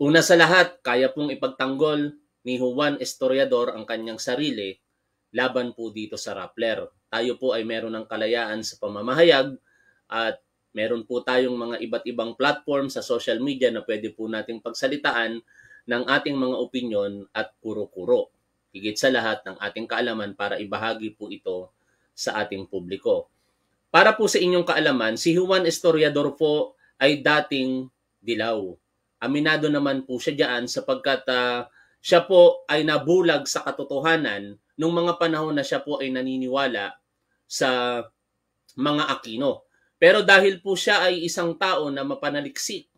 Una sa lahat, kaya pong ipagtanggol ni Juan Estoriador ang kanyang sarili laban po dito sa Rappler. Tayo po ay meron ng kalayaan sa pamamahayag at meron po tayong mga iba't ibang platform sa social media na pwede po nating pagsalitaan ng ating mga opinyon at kuro-kuro. Higit sa lahat ng ating kaalaman para ibahagi po ito sa ating publiko. Para po sa inyong kaalaman, si Juan Estoriador po ay dating dilaw. Aminado naman po siya diyan sapagkat uh, siya po ay nabulag sa katotohanan nung mga panahon na siya po ay naniniwala sa mga Aquino. Pero dahil po siya ay isang tao na mapanaliksik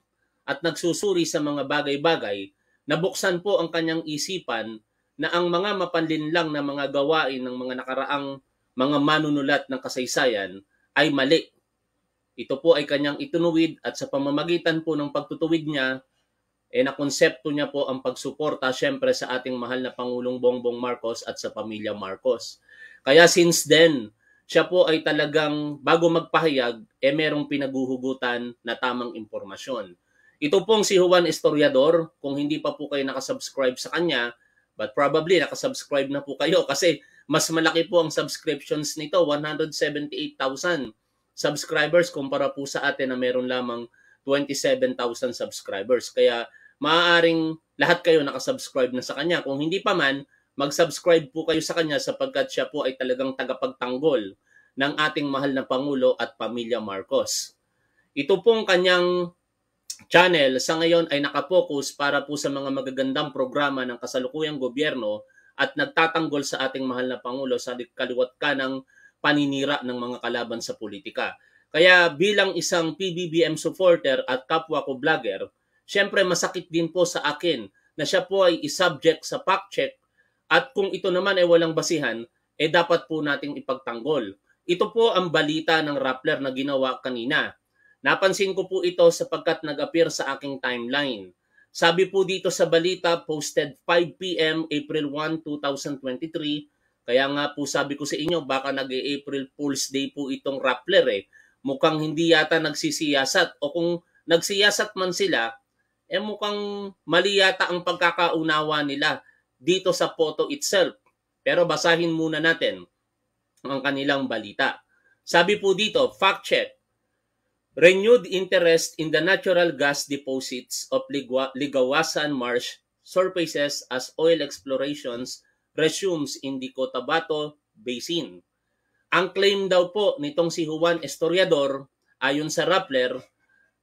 at nagsusuri sa mga bagay-bagay, nabuksan po ang kanyang isipan na ang mga mapanlinlang na mga gawain ng mga nakaraang mga manunulat ng kasaysayan ay mali. Ito po ay kanyang itunuwid at sa pamamagitan po ng pagtutuwid niya, eh nakonsepto niya po ang pagsuporta syempre sa ating mahal na Pangulong Bongbong Marcos at sa pamilya Marcos. Kaya since then, siya po ay talagang bago magpahayag, eh merong pinaguhugutan na tamang impormasyon. Ito pong si Juan Estoriador, kung hindi pa po kayo nakasubscribe sa kanya, but probably nakasubscribe na po kayo kasi mas malaki po ang subscriptions nito, 178,000 subscribers kumpara po sa atin na meron lamang 27,000 subscribers. Kaya maaaring lahat kayo nakasubscribe na sa kanya. Kung hindi pa man, mag-subscribe po kayo sa kanya sapagkat siya po ay talagang tagapagtanggol ng ating mahal na Pangulo at Pamilya Marcos. Ito pong kanyang channel sa ngayon ay nakapokus para po sa mga magagandang programa ng kasalukuyang gobyerno at nagtatanggol sa ating mahal na Pangulo sa kaliwat ka ng paninira ng mga kalaban sa politika. Kaya bilang isang PBBM supporter at kapwa ko vlogger, syempre masakit din po sa akin na siya po ay isubject sa fact check at kung ito naman ay walang basihan, eh dapat po nating ipagtanggol. Ito po ang balita ng Rappler na ginawa kanina. Napansin ko po ito sapagkat nag-appear sa aking timeline. Sabi po dito sa balita, posted 5 p.m. April 1, 2023. Kaya nga po sabi ko sa inyo, baka nag-April Fool's Day po itong Rappler eh mukhang hindi yata nagsisiyasat o kung nagsiyasat man sila, eh mukhang mali yata ang pagkakaunawa nila dito sa photo itself. Pero basahin muna natin ang kanilang balita. Sabi po dito, fact check. Renewed interest in the natural gas deposits of Ligawasan Marsh surfaces as oil explorations resumes in the Cotabato Basin. Ang claim daw po nitong si Juan Estoriador, ayon sa Rappler,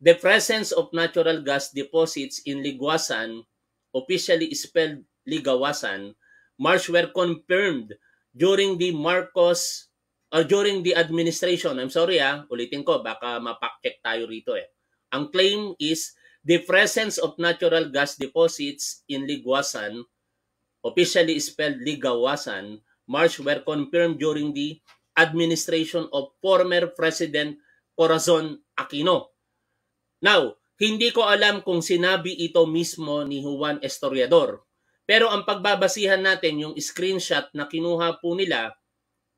the presence of natural gas deposits in Liguasan, officially spelled Ligawasan, March were confirmed during the Marcos or during the administration. I'm sorry ah, ulitin ko, baka mapak-check tayo rito eh. Ang claim is the presence of natural gas deposits in Liguasan, officially spelled Ligawasan, March were confirmed during the administration of former President Corazon Aquino. Now, hindi ko alam kung sinabi ito mismo ni Juan Estoriador. Pero ang pagbabasihan natin yung screenshot na kinuha po nila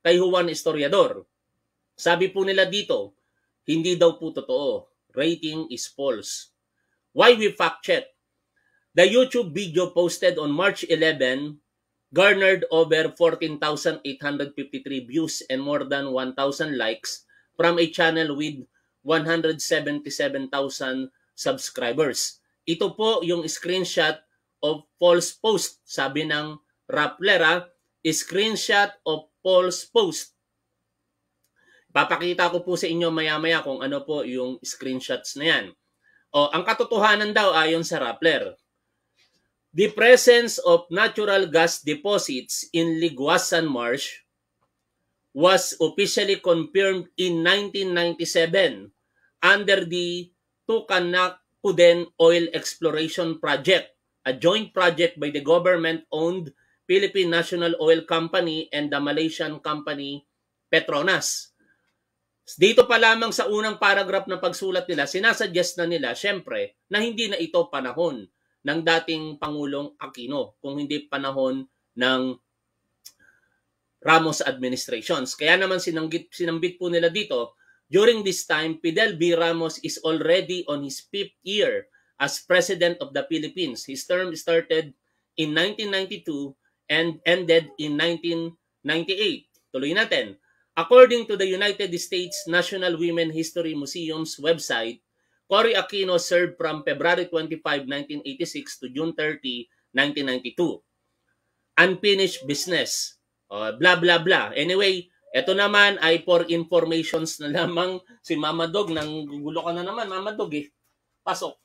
kay Juan Estoriador. Sabi po nila dito, hindi daw po totoo. Rating is false. Why we fact check? The YouTube video posted on March 11 garnered over 14,853 views and more than 1,000 likes from a channel with 177,000 subscribers. Ito po yung screenshot of false post. Sabi ng Rappler, screenshot of false post. Papakita ko po sa inyo maya-maya kung ano po yung screenshots na yan. O, ang katotohanan daw ayon sa Rappler, The presence of natural gas deposits in Liguasan Marsh was officially confirmed in 1997 under the Tukanakuden Oil Exploration Project, a joint project by the government-owned Philippine National Oil Company and the Malaysian company Petronas. Dito pa lamang sa unang paragraph ng pagsulat nila, sinasuggest na nila, syempre, na hindi na ito panahon ng dating Pangulong Aquino kung hindi panahon ng Ramos administrations. Kaya naman sinanggit, sinambit po nila dito, during this time, Fidel B. Ramos is already on his fifth year as President of the Philippines. His term started in 1992 and ended in 1998. Tuloy natin. According to the United States National Women History Museum's website, Cory Aquino served from February 25, 1986 to June 30, 1992. Unfinished business. Uh, blah, blah, blah. Anyway, ito naman ay for informations na lamang si Mama Dog. Nang gugulo ka na naman, Mama Dog eh. Pasok.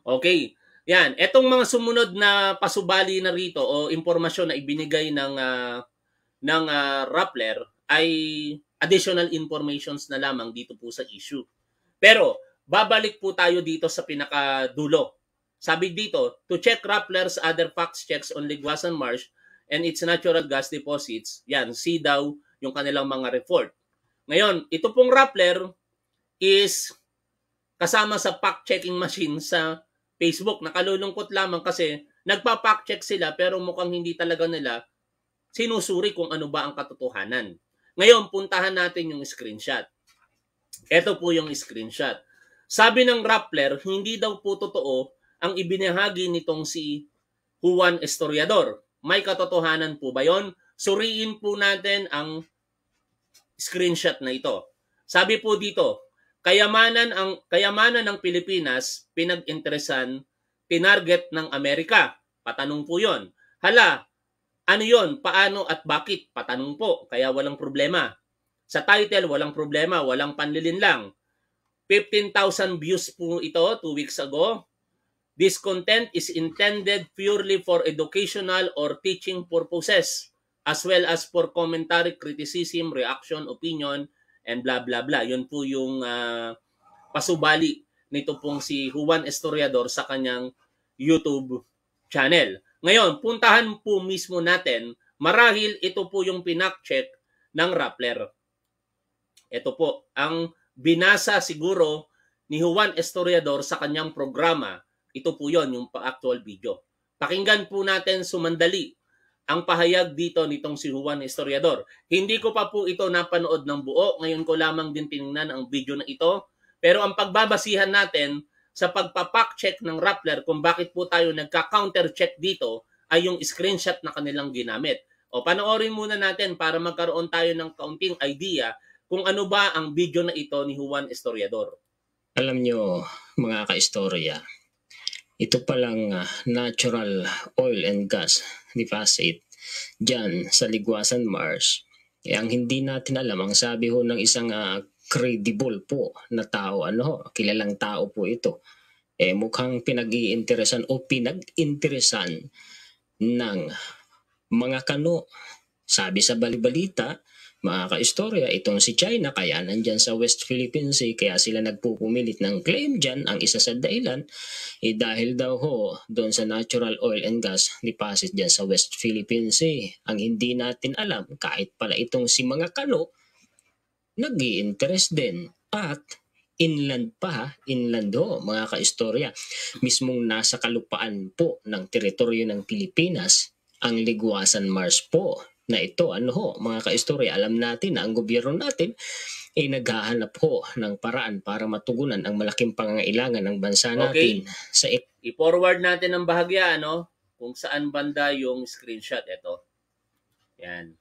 Okay. Yan. Etong mga sumunod na pasubali na rito o impormasyon na ibinigay ng uh, ng uh, Rappler ay additional informations na lamang dito po sa issue. Pero babalik po tayo dito sa pinakadulo. Sabi dito, to check Rappler's other facts checks on Liguasan Marsh and its natural gas deposits, yan, see yung kanilang mga report. Ngayon, ito pong Rappler is kasama sa fact-checking machine sa Facebook. Nakalulungkot lamang kasi nagpa-fact check sila pero mukhang hindi talaga nila sinusuri kung ano ba ang katotohanan. Ngayon, puntahan natin yung screenshot. Ito po yung screenshot. Sabi ng Rappler, hindi daw po totoo ang ibinahagi nitong si Juan Estoriador. May katotohanan po ba yon? Suriin po natin ang screenshot na ito. Sabi po dito, kayamanan ang kayamanan ng Pilipinas pinag-interesan tinarget ng Amerika. Patanong po 'yon. Hala, ano 'yon? Paano at bakit? Patanong po. Kaya walang problema. Sa title, walang problema, walang panlilin lang. 15,000 views po ito 2 weeks ago. This content is intended purely for educational or teaching purposes as well as for commentary, criticism, reaction, opinion, and blah blah blah. Yun po yung uh, pasubali nito pong si Juan Estoriador sa kanyang YouTube channel. Ngayon, puntahan po mismo natin, marahil ito po yung pinak-check ng Rappler. Ito po, ang binasa siguro ni Juan Estoriador sa kanyang programa. Ito po yon yung actual video. Pakinggan po natin sumandali ang pahayag dito nitong si Juan Estoriador. Hindi ko pa po ito napanood ng buo. Ngayon ko lamang din tinignan ang video na ito. Pero ang pagbabasihan natin sa pagpapak check ng Rappler kung bakit po tayo nagka-counter check dito ay yung screenshot na kanilang ginamit. O panoorin muna natin para magkaroon tayo ng kaunting idea kung ano ba ang video na ito ni Juan Estoriador. Alam nyo, mga kaistorya, ito palang uh, natural oil and gas deposit dyan sa Ligwasan Mars. Eh, ang hindi natin alam, ang sabi ho ng isang uh, credible po na tao, ano, kilalang tao po ito, eh mukhang pinag-iinteresan o pinag-interesan ng mga kano. Sabi sa balibalita, mga kaistorya, itong si China kaya nandyan sa West Philippine Sea kaya sila nagpupumilit ng claim dyan ang isa sa dahilan eh dahil daw ho doon sa natural oil and gas deposit dyan sa West Philippine Sea. Ang hindi natin alam kahit pala itong si mga kano nag interest din at inland pa, inland ho mga kaistorya, mismong nasa kalupaan po ng teritoryo ng Pilipinas ang Liguasan Mars po na ito, ano ho, mga kaistorya, alam natin na ang gobyerno natin ay naghahanap ho ng paraan para matugunan ang malaking pangangailangan ng bansa natin. Okay. Sa I-forward natin ang bahagya, ano, kung saan banda yung screenshot. Ito. Yan.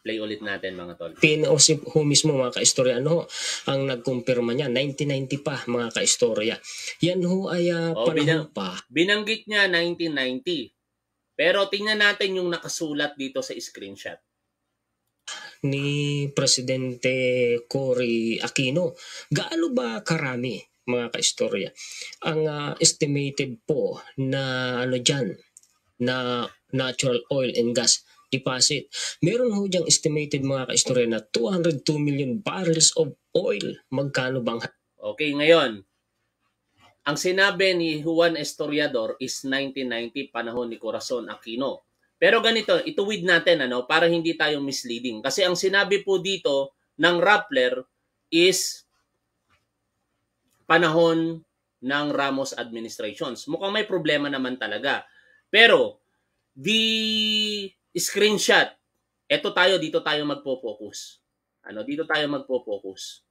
Play ulit natin mga tol. Pinausip ho mismo mga kaistorya, ano ang nagkumpirma niya, 1990 pa mga kaistorya. Yan ho ay uh, oh, panahon binang- pa. Binanggit niya 1990. Pero tingnan natin yung nakasulat dito sa screenshot. Ni Presidente Cory Aquino. Gaano ba karami mga kaistorya? Ang uh, estimated po na ano dyan, na natural oil and gas deposit. Meron ho diyang estimated mga kaistorya na 202 million barrels of oil. Magkano bang? Okay, ngayon, ang sinabi ni Juan Estoriador is 1990 panahon ni Corazon Aquino. Pero ganito, ituwid natin ano para hindi tayo misleading. Kasi ang sinabi po dito ng Rappler is panahon ng Ramos administrations. Mukhang may problema naman talaga. Pero the screenshot, eto tayo dito tayo magpo-focus. Ano, dito tayo magpo-focus.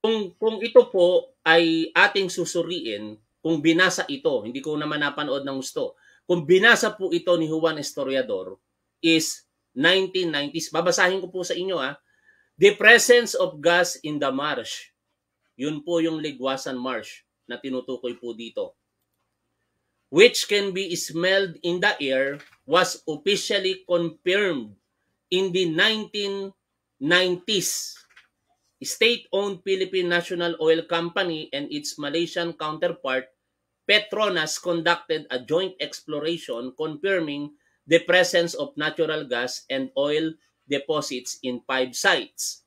Kung kung ito po ay ating susuriin, kung binasa ito, hindi ko naman napanood ng gusto. Kung binasa po ito ni Juan Historiador is 1990s. Babasahin ko po sa inyo ha. The presence of gas in the marsh. Yun po yung Ligwasan Marsh na tinutukoy po dito. Which can be smelled in the air was officially confirmed in the 1990s state-owned Philippine National Oil Company and its Malaysian counterpart, Petronas conducted a joint exploration confirming the presence of natural gas and oil deposits in five sites.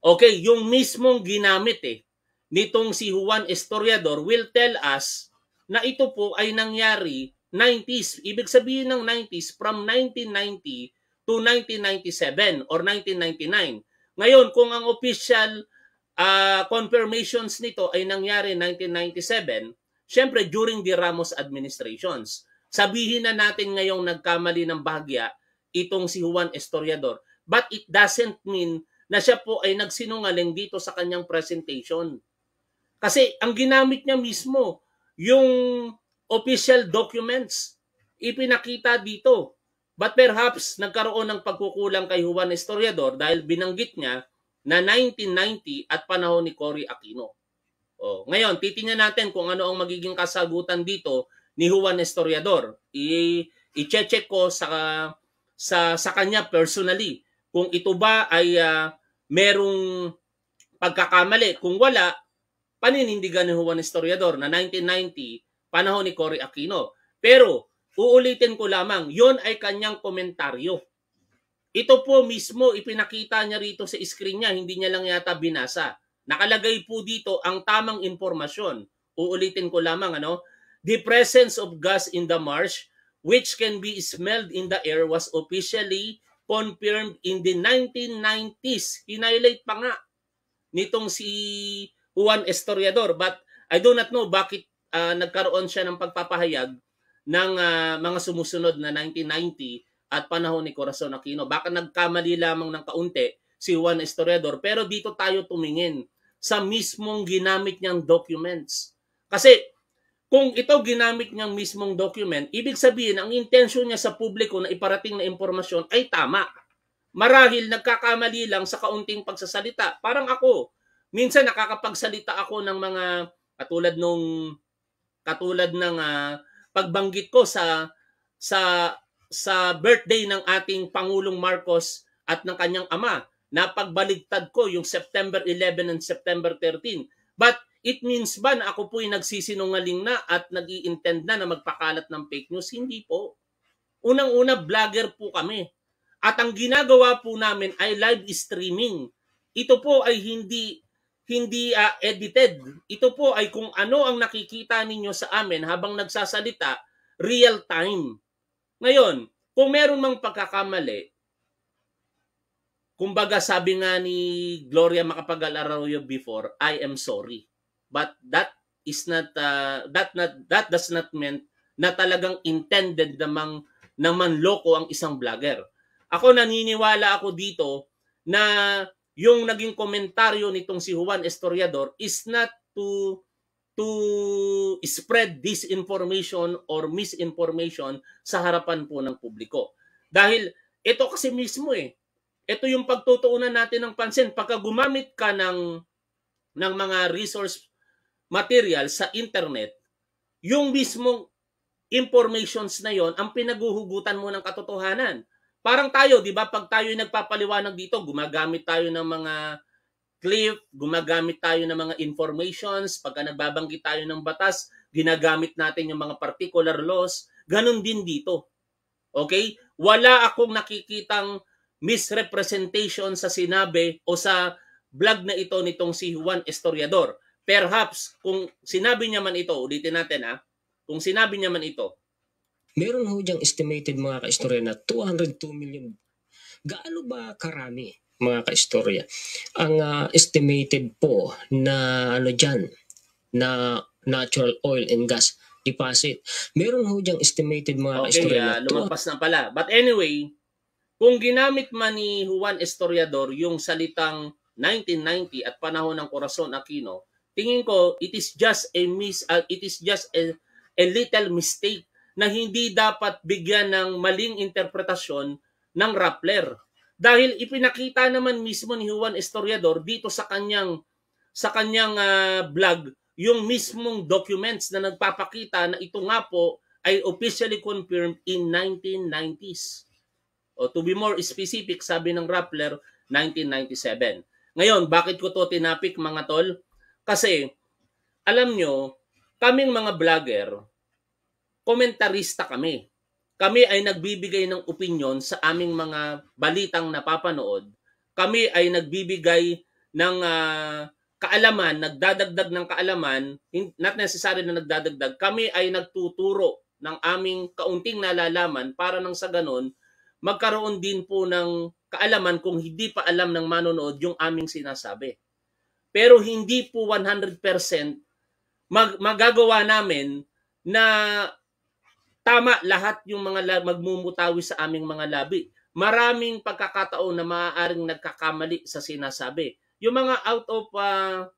Okay, yung mismong ginamit eh, nitong si Juan Historiador will tell us na ito po ay nangyari 90s. Ibig sabihin ng 90s from 1990 to 1997 or 1999 ngayon, kung ang official uh, confirmations nito ay nangyari 1997, syempre during the Ramos administrations. Sabihin na natin ngayong nagkamali ng bahagya itong si Juan Historiador. But it doesn't mean na siya po ay nagsinungaling dito sa kanyang presentation. Kasi ang ginamit niya mismo, yung official documents, ipinakita dito. But perhaps nagkaroon ng pagkukulang kay Juan Historiador dahil binanggit niya na 1990 at panahon ni Cory Aquino. Oh, ngayon, titingnan natin kung ano ang magiging kasagutan dito ni Juan Historiador. I-check ko sa sa sa kanya personally kung ito ba ay uh, merong pagkakamali. Kung wala, paninindigan ni Juan Historiador na 1990 panahon ni Cory Aquino. Pero Uulitin ko lamang, yon ay kanyang komentaryo. Ito po mismo ipinakita niya rito sa screen niya, hindi niya lang yata binasa. Nakalagay po dito ang tamang impormasyon. Uulitin ko lamang ano, the presence of gas in the marsh which can be smelled in the air was officially confirmed in the 1990s. Hinighlight pa nga nitong si Juan Historiador but I do not know bakit uh, nagkaroon siya ng pagpapahayag ng uh, mga sumusunod na 1990 at panahon ni Corazon Aquino. Baka nagkamali lamang ng kaunti si Juan Historiador pero dito tayo tumingin sa mismong ginamit niyang documents. Kasi kung ito ginamit niyang mismong document, ibig sabihin ang intensyon niya sa publiko na iparating na impormasyon ay tama. Marahil nagkakamali lang sa kaunting pagsasalita. Parang ako, minsan nakakapagsalita ako ng mga katulad nung katulad ng uh, pagbanggit ko sa sa sa birthday ng ating Pangulong Marcos at ng kanyang ama na pagbaligtad ko yung September 11 and September 13. But it means ba na ako po'y nagsisinungaling na at nag intend na na magpakalat ng fake news? Hindi po. Unang-una, vlogger po kami. At ang ginagawa po namin ay live streaming. Ito po ay hindi hindi uh, edited. Ito po ay kung ano ang nakikita ninyo sa amin habang nagsasalita, real time. Ngayon, kung meron mang pagkakamali, kumbaga sabi nga ni Gloria Macapagal Arroyo before, I am sorry. But that is not uh, that not that does not mean na talagang intended namang naman loko ang isang vlogger. Ako naniniwala ako dito na yung naging komentaryo nitong si Juan Historiador is not to to spread disinformation or misinformation sa harapan po ng publiko. Dahil ito kasi mismo eh, ito yung pagtutuunan natin ng pansin. Pagka gumamit ka ng, ng mga resource material sa internet, yung mismong informations na yon ang pinaguhugutan mo ng katotohanan. Parang tayo, 'di ba? Pag tayo nagpapaliwanag dito, gumagamit tayo ng mga clip, gumagamit tayo ng mga informations, pagka nagbabanggit tayo ng batas, ginagamit natin yung mga particular laws, ganun din dito. Okay? Wala akong nakikitang misrepresentation sa sinabi o sa vlog na ito nitong si Juan Historiador. Perhaps, kung sinabi niya man ito, ulitin natin ha, kung sinabi niya man ito, Meron ho diyang estimated mga kaistorya na 202 million. Gaano ba karami mga kaistorya? Ang uh, estimated po na ano diyan na natural oil and gas deposit. Meron ho diyang estimated mga okay, kaistorya. Okay, uh, lumagpas na pala. But anyway, kung ginamit man ni Juan Historiador yung salitang 1990 at panahon ng Corazon Aquino, tingin ko it is just a miss uh, it is just a, a little mistake na hindi dapat bigyan ng maling interpretasyon ng Rappler. Dahil ipinakita naman mismo ni Juan Historiador dito sa kanyang sa kanyang uh, blog yung mismong documents na nagpapakita na ito nga po ay officially confirmed in 1990s. O to be more specific, sabi ng Rappler, 1997. Ngayon, bakit ko to tinapik mga tol? Kasi, alam nyo, kaming mga vlogger, komentarista kami. Kami ay nagbibigay ng opinion sa aming mga balitang napapanood. Kami ay nagbibigay ng uh, kaalaman, nagdadagdag ng kaalaman, not necessarily na nagdadagdag, kami ay nagtuturo ng aming kaunting nalalaman para nang sa ganon, magkaroon din po ng kaalaman kung hindi pa alam ng manonood yung aming sinasabi. Pero hindi po 100% mag magagawa namin na tama lahat yung mga magmumutawi sa aming mga labi. Maraming pagkakataon na maaaring nagkakamali sa sinasabi. Yung mga out of uh,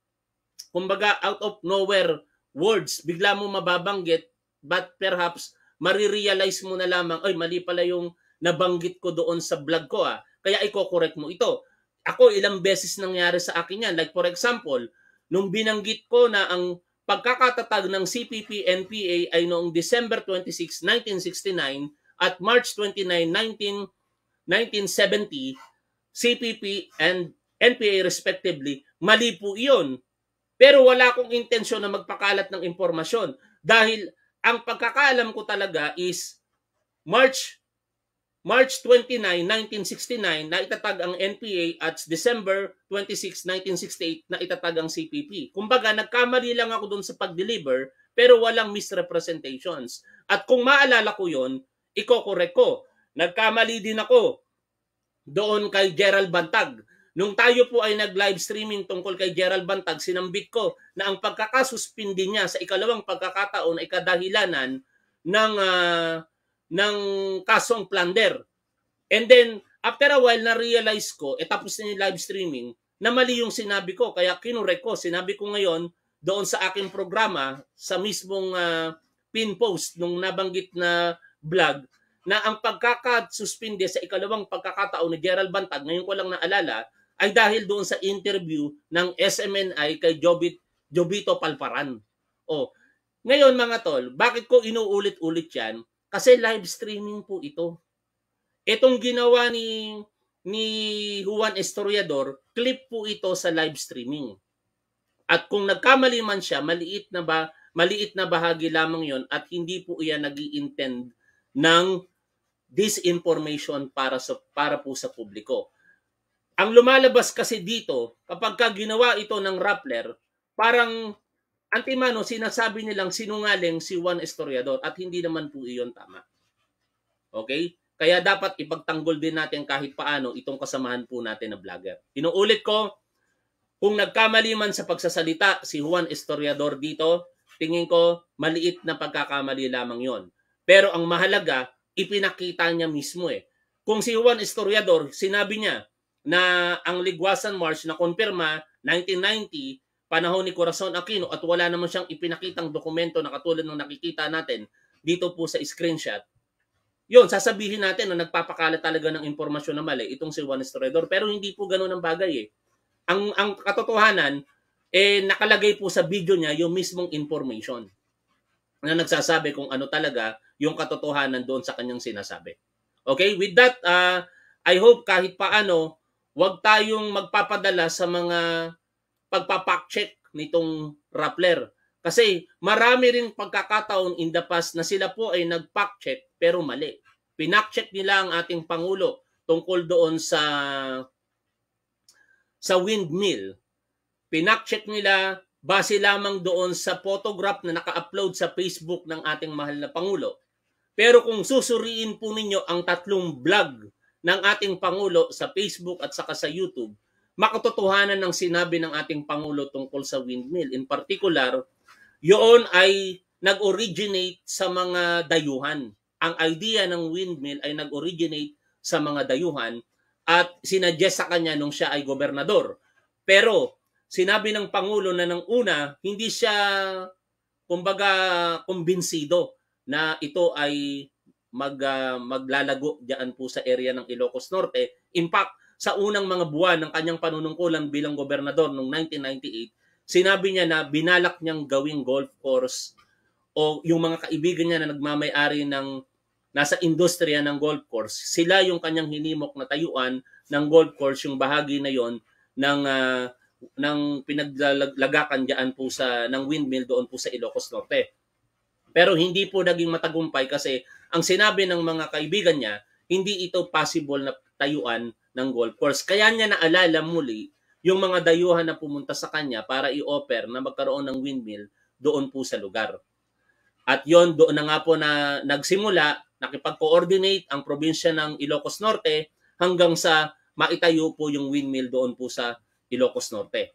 kumbaga out of nowhere words, bigla mo mababanggit but perhaps marirealize mo na lamang, ay mali pala yung nabanggit ko doon sa vlog ko ah. Kaya i-correct mo ito. Ako ilang beses nangyari sa akin yan. Like for example, nung binanggit ko na ang pagkakatatag ng CPP-NPA ay noong December 26, 1969 at March 29, 19, 1970, CPP and NPA respectively, mali po iyon. Pero wala akong intensyon na magpakalat ng impormasyon dahil ang pagkakaalam ko talaga is March March 29, 1969 na itatag ang NPA at December 26, 1968 na itatag ang CPP. Kumbaga, nagkamali lang ako doon sa pag-deliver pero walang misrepresentations. At kung maalala ko yon, iko-correct ko. Nagkamali din ako doon kay Gerald Bantag. Nung tayo po ay nag-live streaming tungkol kay Gerald Bantag, sinambit ko na ang pagkakasuspindi niya sa ikalawang pagkakataon ay kadahilanan ng uh, ng kasong plunder. And then, after a while, na-realize ko, eh tapos na yung live streaming, na mali yung sinabi ko. Kaya kinurek ko. Sinabi ko ngayon, doon sa aking programa, sa mismong uh, pin post nung nabanggit na vlog, na ang pagkakasuspinde sa ikalawang pagkakataon ni Gerald Bantag, ngayon ko lang naalala, ay dahil doon sa interview ng SMNI kay Jobit, Jobito Palparan. O, ngayon mga tol, bakit ko inuulit-ulit yan? Kasi live streaming po ito. Itong ginawa ni ni Juan Historiador, clip po ito sa live streaming. At kung nagkamali man siya, maliit na ba maliit na bahagi lamang 'yon at hindi po iyan nag intend ng disinformation para sa para po sa publiko. Ang lumalabas kasi dito, kapag ka ginawa ito ng Rappler, parang Antimano, sinasabi nilang sinungaling si Juan Historiador at hindi naman po iyon tama. Okay? Kaya dapat ipagtanggol din natin kahit paano itong kasamahan po natin na vlogger. Inuulit ko, kung nagkamali man sa pagsasalita si Juan Historiador dito, tingin ko maliit na pagkakamali lamang yon. Pero ang mahalaga, ipinakita niya mismo eh. Kung si Juan Historiador, sinabi niya na ang Ligwasan March na konfirma 1990 panahon ni Corazon Aquino at wala naman siyang ipinakitang dokumento na katulad ng nakikita natin dito po sa screenshot, yun, sasabihin natin na nagpapakala talaga ng impormasyon na mali itong si Juan Estredor. Pero hindi po ganoon ang bagay eh. Ang, ang katotohanan, eh, nakalagay po sa video niya yung mismong information na nagsasabi kung ano talaga yung katotohanan doon sa kanyang sinasabi. Okay, with that, uh, I hope kahit paano, wag tayong magpapadala sa mga pagpapak-check nitong Rappler. Kasi marami ring pagkakataon in the past na sila po ay nag-fact-check pero mali. Pinak-check nila ang ating Pangulo tungkol doon sa sa windmill. Pinak-check nila base lamang doon sa photograph na naka-upload sa Facebook ng ating mahal na Pangulo. Pero kung susuriin po ninyo ang tatlong vlog ng ating Pangulo sa Facebook at saka sa YouTube, makatotohanan ng sinabi ng ating Pangulo tungkol sa windmill. In particular, yun ay nag-originate sa mga dayuhan. Ang idea ng windmill ay nag-originate sa mga dayuhan at sinuggest sa kanya nung siya ay gobernador. Pero sinabi ng Pangulo na ng una, hindi siya kumbaga kumbinsido na ito ay mag, uh, maglalago diyan po sa area ng Ilocos Norte. In fact, sa unang mga buwan ng kanyang panunungkulan bilang gobernador noong 1998, sinabi niya na binalak niyang gawing golf course o yung mga kaibigan niya na nagmamay-ari ng nasa industriya ng golf course, sila yung kanyang hinimok na tayuan ng golf course, yung bahagi na yon ng uh, ng pinaglagakan diyan po sa ng windmill doon po sa Ilocos Norte. Pero hindi po naging matagumpay kasi ang sinabi ng mga kaibigan niya, hindi ito possible na tayuan ng golf course. Kaya niya naalala muli yung mga dayuhan na pumunta sa kanya para i-offer na magkaroon ng windmill doon po sa lugar. At yon doon na nga po na nagsimula, nakipag-coordinate ang probinsya ng Ilocos Norte hanggang sa maitayo po yung windmill doon po sa Ilocos Norte.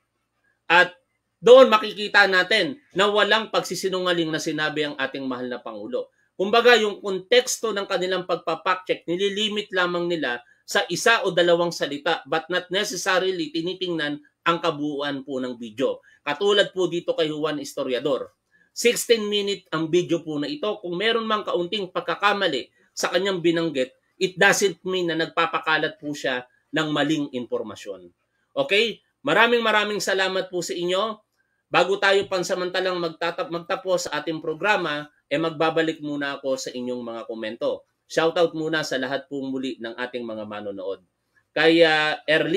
At doon makikita natin na walang pagsisinungaling na sinabi ang ating mahal na Pangulo. Kumbaga yung konteksto ng kanilang pagpapack-check, nililimit lamang nila sa isa o dalawang salita but not necessarily tinitingnan ang kabuuan po ng video. Katulad po dito kay Juan Historiador. 16 minute ang video po na ito. Kung meron mang kaunting pagkakamali sa kanyang binanggit, it doesn't mean na nagpapakalat po siya ng maling impormasyon. Okay? Maraming maraming salamat po sa inyo. Bago tayo pansamantalang magtatap magtapos sa ating programa, eh magbabalik muna ako sa inyong mga komento. Shoutout muna sa lahat pong muli ng ating mga manonood. Kay uh,